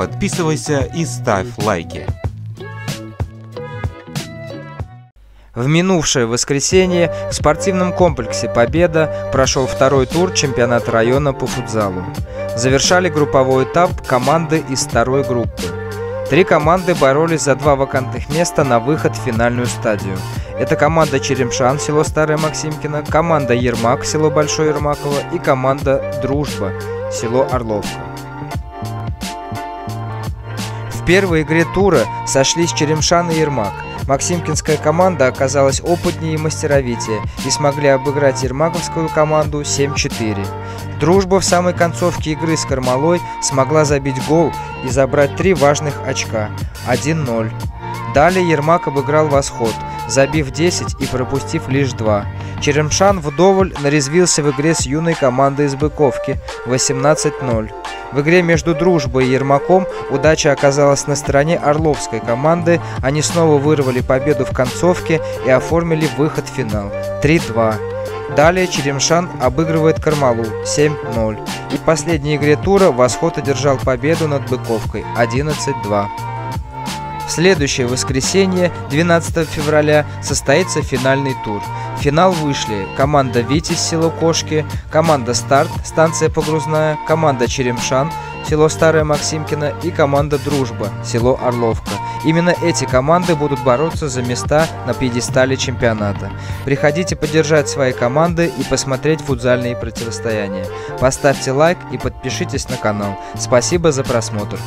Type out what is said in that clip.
подписывайся и ставь лайки. В минувшее воскресенье в спортивном комплексе «Победа» прошел второй тур чемпионата района по футзалу. Завершали групповой этап команды из второй группы. Три команды боролись за два вакантных места на выход в финальную стадию. Это команда Черемшан, село Старое Максимкино, команда Ермак, село Большое Ермаково и команда Дружба, село Орловка. Первой игре тура сошлись Черемшан и Ермак – Максимкинская команда оказалась опытнее и мастеровитее и смогли обыграть ермаковскую команду 7-4. Дружба в самой концовке игры с Кармалой смогла забить гол и забрать три важных очка – 1-0. Далее Ермак обыграл Восход, забив 10 и пропустив лишь 2. Черемшан вдоволь нарезвился в игре с юной командой из Быковки 18-0. В игре между Дружбой и Ермаком удача оказалась на стороне Орловской команды. Они снова вырвали победу в концовке и оформили выход в финал 3-2. Далее Черемшан обыгрывает Кармалу 7-0. И в последней игре тура Восход одержал победу над Быковкой 11-2. В следующее воскресенье, 12 февраля, состоится финальный тур. В финал вышли команда «Витязь» село Кошки, команда «Старт» станция Погрузная, команда «Черемшан» село Старое Максимкино и команда «Дружба» село Орловка. Именно эти команды будут бороться за места на пьедестале чемпионата. Приходите поддержать свои команды и посмотреть футзальные противостояния. Поставьте лайк и подпишитесь на канал. Спасибо за просмотр.